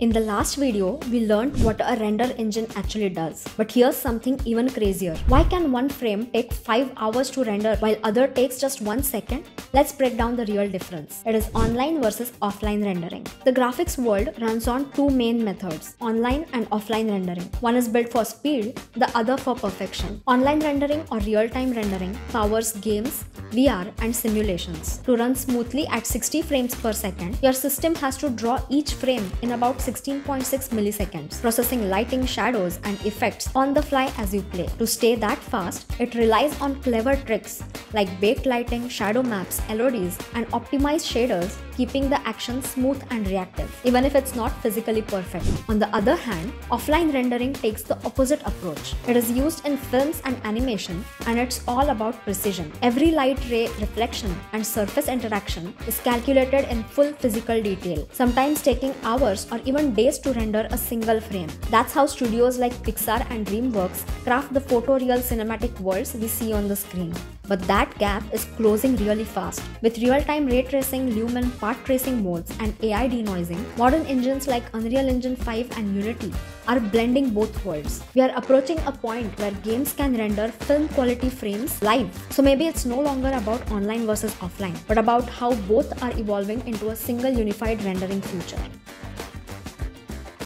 In the last video, we learned what a render engine actually does. But here's something even crazier. Why can one frame take 5 hours to render while other takes just 1 second? Let's break down the real difference. It is online versus offline rendering. The graphics world runs on two main methods, online and offline rendering. One is built for speed, the other for perfection. Online rendering or real-time rendering powers games, VR and simulations. To run smoothly at 60 frames per second, your system has to draw each frame in about 16.6 milliseconds, processing lighting, shadows, and effects on the fly as you play. To stay that fast, it relies on clever tricks like baked lighting, shadow maps, LODs, and optimized shaders, keeping the action smooth and reactive, even if it's not physically perfect. On the other hand, offline rendering takes the opposite approach. It is used in films and animation, and it's all about precision. Every light ray reflection and surface interaction is calculated in full physical detail, sometimes taking hours or even days to render a single frame. That's how studios like Pixar and DreamWorks craft the photoreal cinematic worlds we see on the screen. But that gap is closing really fast. With real-time ray tracing, Lumen, path tracing modes, and AI denoising, modern engines like Unreal Engine 5 and Unity are blending both worlds. We are approaching a point where games can render film quality frames live. So maybe it's no longer about online versus offline, but about how both are evolving into a single unified rendering future.